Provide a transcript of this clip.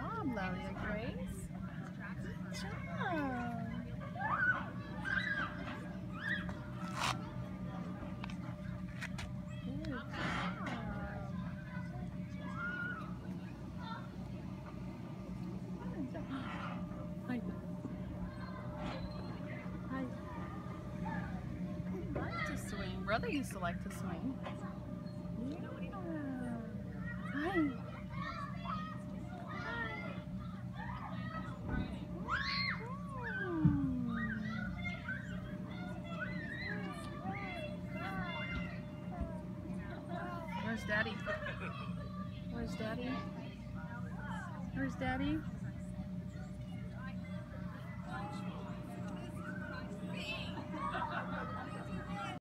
job, Lalia Grace. Good job. Brother used to like to swing. Yeah. Hi. Where's Daddy? Where's Daddy? Where's Daddy?